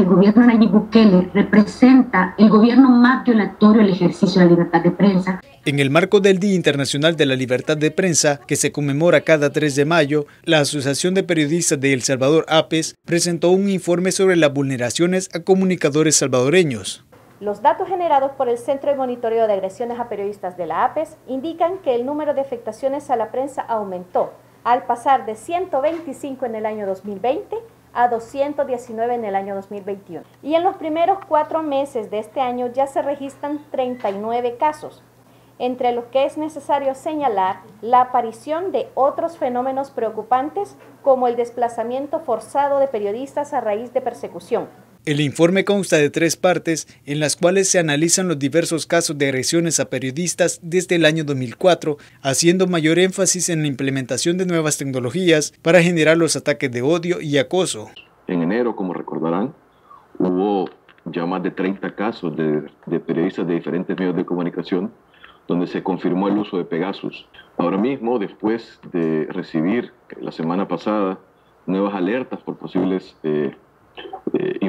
El gobierno de Nayib Bukele representa el gobierno más violatorio del ejercicio de la libertad de prensa. En el marco del Día Internacional de la Libertad de Prensa, que se conmemora cada 3 de mayo, la Asociación de Periodistas de El Salvador, APES, presentó un informe sobre las vulneraciones a comunicadores salvadoreños. Los datos generados por el Centro de Monitoreo de Agresiones a Periodistas de la APES indican que el número de afectaciones a la prensa aumentó, al pasar de 125 en el año 2020 a 219 en el año 2021. Y en los primeros cuatro meses de este año ya se registran 39 casos, entre los que es necesario señalar la aparición de otros fenómenos preocupantes como el desplazamiento forzado de periodistas a raíz de persecución, el informe consta de tres partes en las cuales se analizan los diversos casos de agresiones a periodistas desde el año 2004, haciendo mayor énfasis en la implementación de nuevas tecnologías para generar los ataques de odio y acoso. En enero, como recordarán, hubo ya más de 30 casos de, de periodistas de diferentes medios de comunicación donde se confirmó el uso de Pegasus. Ahora mismo, después de recibir la semana pasada nuevas alertas por posibles eh,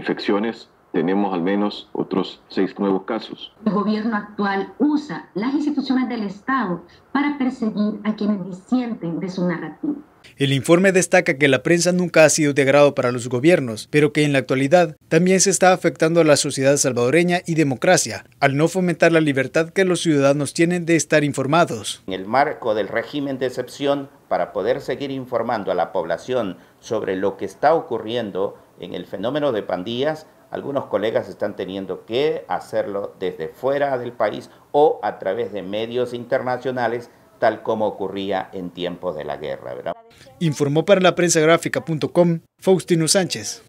infecciones, tenemos al menos otros seis nuevos casos. El gobierno actual usa las instituciones del Estado para perseguir a quienes disienten de su narrativa. El informe destaca que la prensa nunca ha sido de agrado para los gobiernos, pero que en la actualidad también se está afectando a la sociedad salvadoreña y democracia, al no fomentar la libertad que los ciudadanos tienen de estar informados. En el marco del régimen de excepción, para poder seguir informando a la población sobre lo que está ocurriendo en el fenómeno de pandillas, algunos colegas están teniendo que hacerlo desde fuera del país o a través de medios internacionales, tal como ocurría en tiempos de la guerra. Informó para la prensa gráfica.com Faustino Sánchez.